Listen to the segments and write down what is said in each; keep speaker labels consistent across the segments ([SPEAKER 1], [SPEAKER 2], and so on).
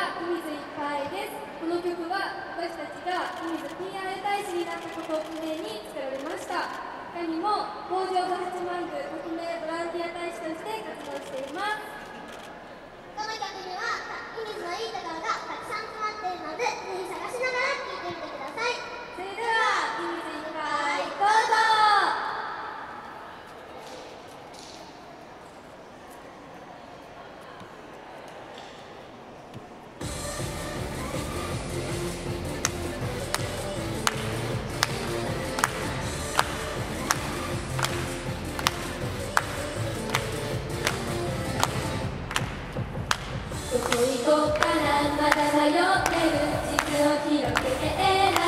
[SPEAKER 1] は「
[SPEAKER 2] 海水いっぱい」ですこの曲は私たちが海水 PR 大使になったことを記念に作られました。他にも北条八幡宮特命ボランティア大使として活動しています。
[SPEAKER 3] この曲には海水のいいところがたくさん詰まっているのでぜひ探して
[SPEAKER 1] 迷ってる。地図を広げて。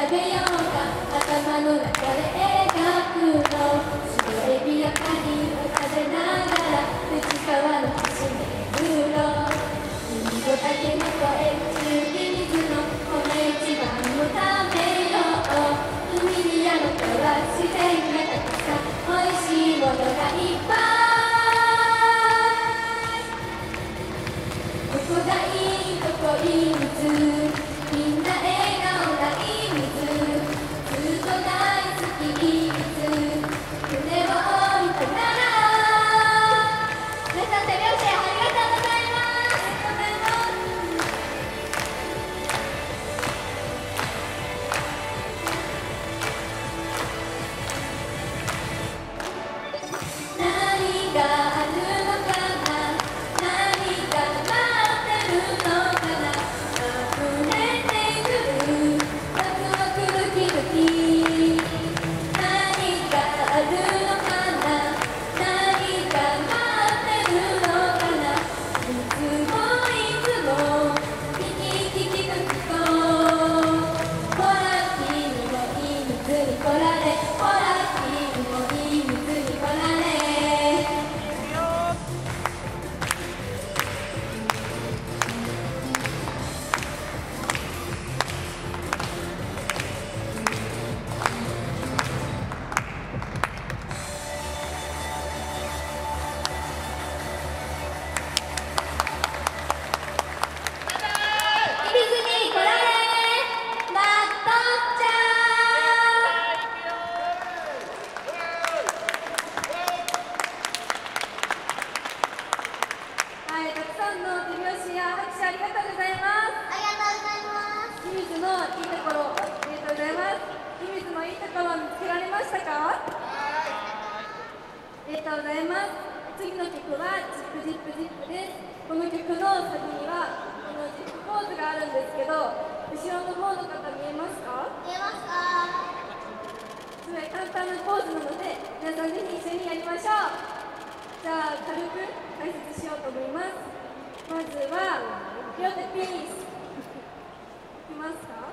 [SPEAKER 1] 食べようか頭の中で描くの白エビやカニを食べながら内川の橋巡ろう海と竹の声中に水の米一番を食べよう海にあるとは自然がたくさん美味しいものがいい
[SPEAKER 2] したかありがとうございます。次の曲は「ジップジップジップ」です。この曲の先にはこのジップポーズがあるんですけど後ろの方の方見えますか？
[SPEAKER 3] 見えます。か
[SPEAKER 2] すごい簡単なポーズなので皆さんぜひ一緒にやりましょう。じゃあ軽く解説しようと思います。まずは両手ピース。いきますか？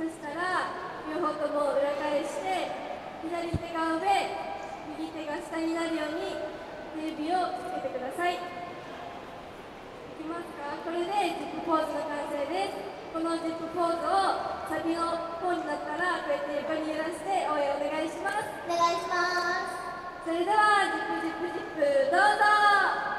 [SPEAKER 2] そしたら両方とも裏返して左手が上右手が下になるように手指をつけてください。いきますか。これでジップポーズの完成です。このジップポーズをサビの方になったらこうやって横に揺らして応援お願いします。
[SPEAKER 3] お願いします。
[SPEAKER 1] そ
[SPEAKER 3] れでは
[SPEAKER 1] ジップ
[SPEAKER 4] ジップジッ
[SPEAKER 5] プどう
[SPEAKER 1] ぞ。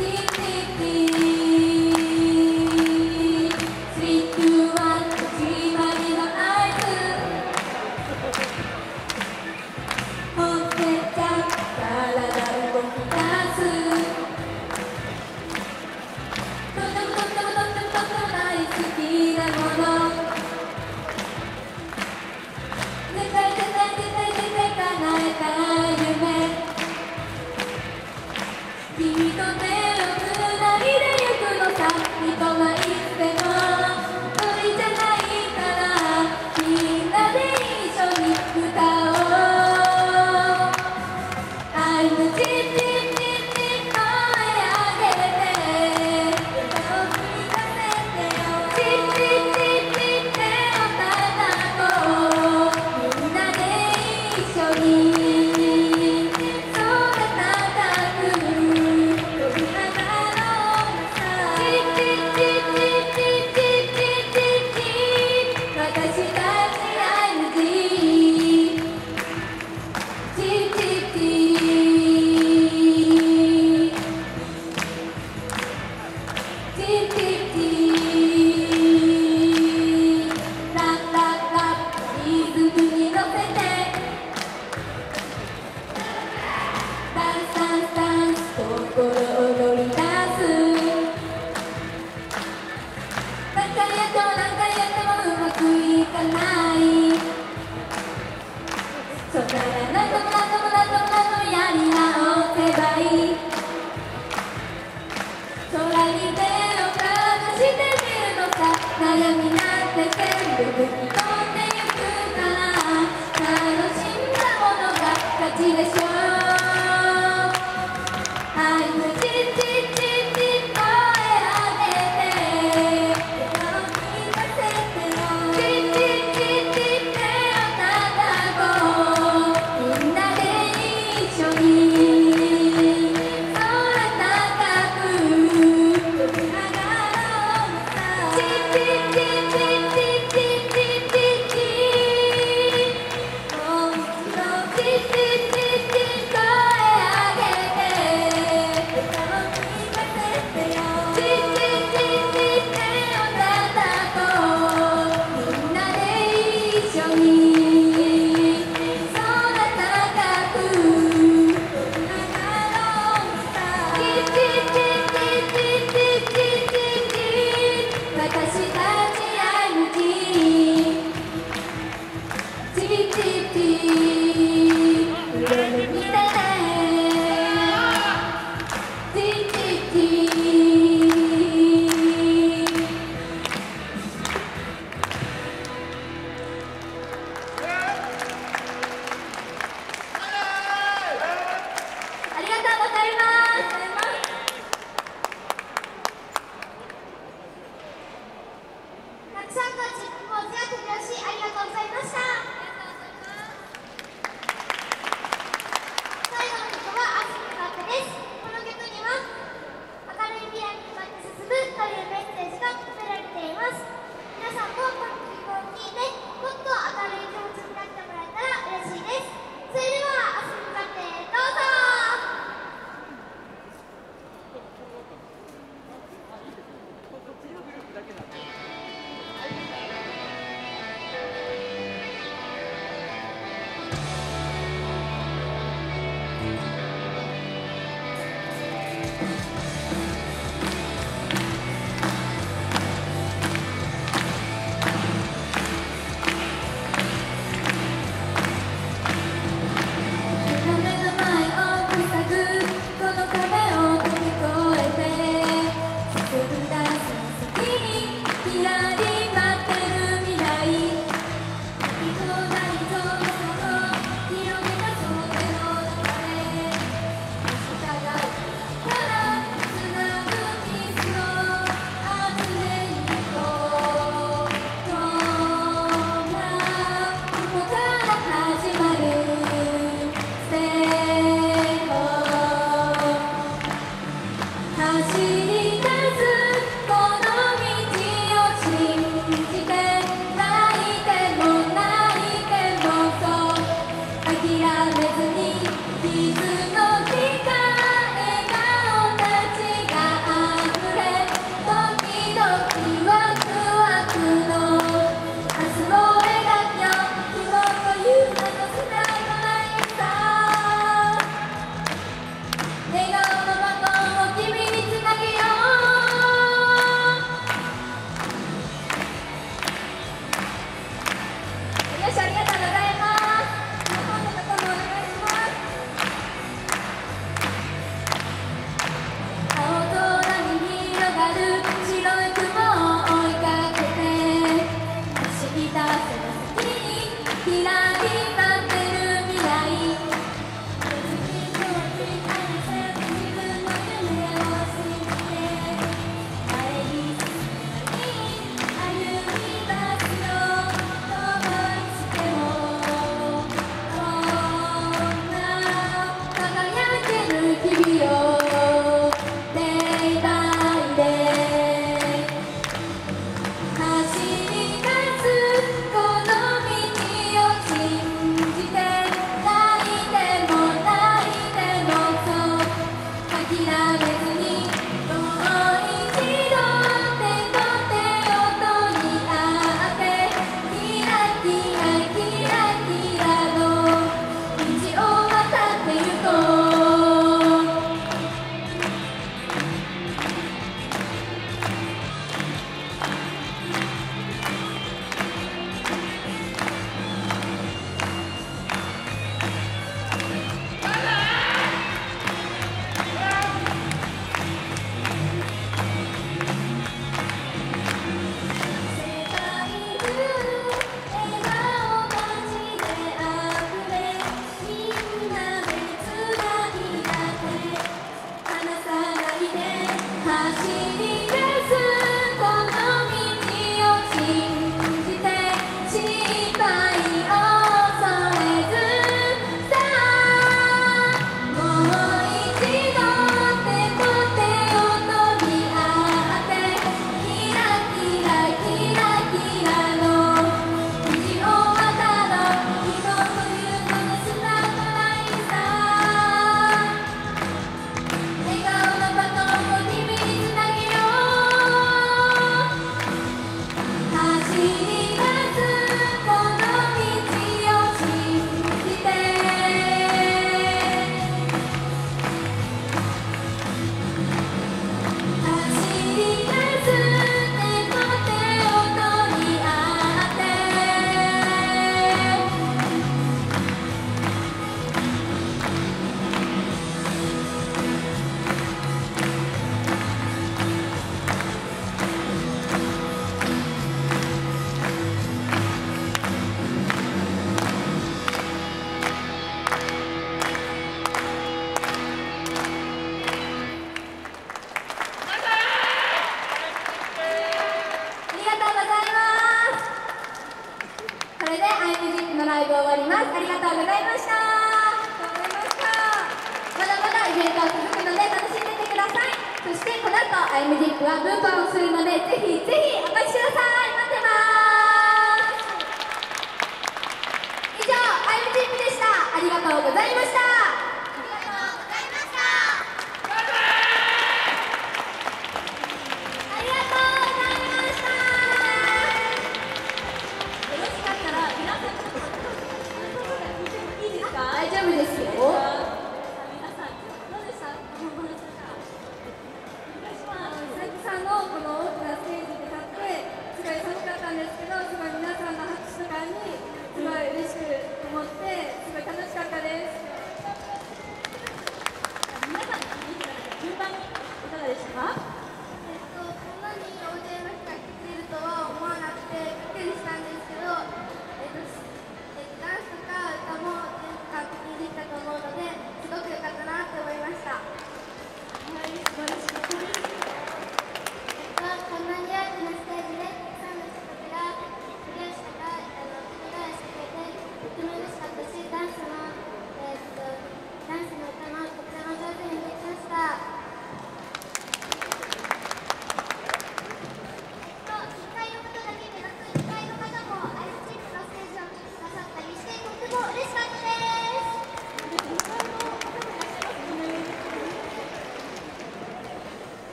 [SPEAKER 1] You.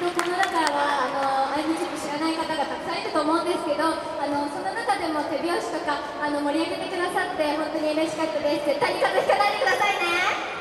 [SPEAKER 1] のこの
[SPEAKER 4] 中はあの愛の地知らない方がたくさんいると思うんですけどあのその中でも手拍子とかあの盛り上げてくださって本当に嬉しかったです絶対に風邪ひかないでくださいね